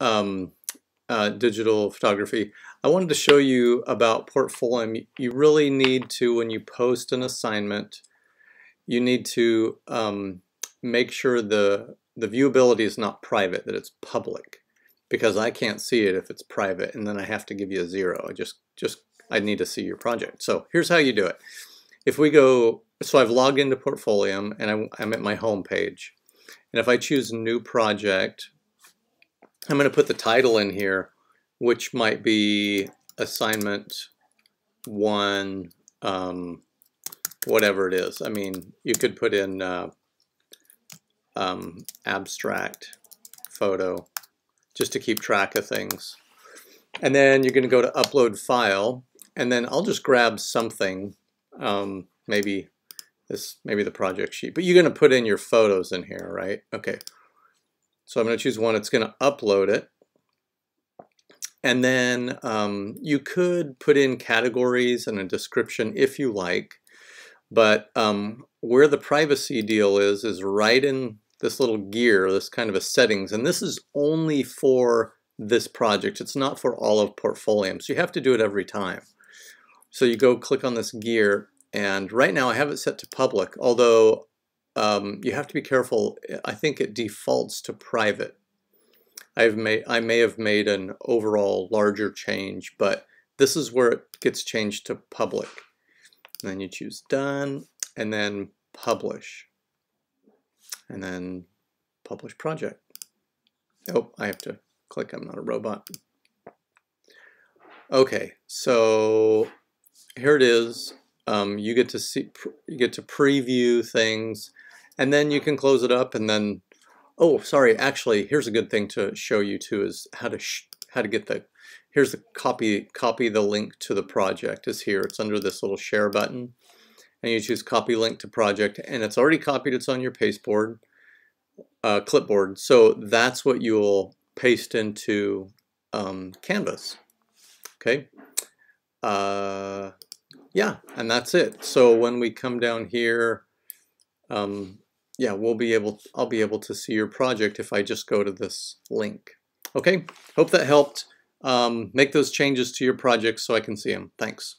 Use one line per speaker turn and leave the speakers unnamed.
um, uh, digital photography. I wanted to show you about Portfolium. You really need to, when you post an assignment, you need to um, make sure the, the viewability is not private, that it's public. Because I can't see it if it's private, and then I have to give you a zero. I just, just I need to see your project. So here's how you do it. If we go, so I've logged into Portfolium, and I'm, I'm at my home page. And if I choose New Project, I'm going to put the title in here, which might be assignment one, um, whatever it is. I mean, you could put in uh, um, abstract photo just to keep track of things. And then you're going to go to upload file, and then I'll just grab something, um, maybe this, maybe the project sheet, but you're going to put in your photos in here, right? Okay. So I'm going to choose one. It's going to upload it. And then um, you could put in categories and a description if you like. But um, where the privacy deal is, is right in this little gear, this kind of a settings. And this is only for this project. It's not for all of Portfolium. So you have to do it every time. So you go click on this gear. And right now I have it set to public, although um, you have to be careful. I think it defaults to private. I've made, I may have made an overall larger change, but this is where it gets changed to public. And then you choose done and then publish and then publish project. Oh, I have to click, I'm not a robot. Okay, so here it is. Um, you get to see, you get to preview things and then you can close it up and then, oh, sorry, actually, here's a good thing to show you too is how to, how to get the, here's the copy, copy the link to the project is here. It's under this little share button. And you choose copy link to project and it's already copied, it's on your pasteboard, uh, clipboard. So that's what you'll paste into um, Canvas. Okay. Uh, yeah, and that's it. So when we come down here, um, yeah, we'll be able, I'll be able to see your project if I just go to this link. Okay, hope that helped. Um, make those changes to your project so I can see them. Thanks.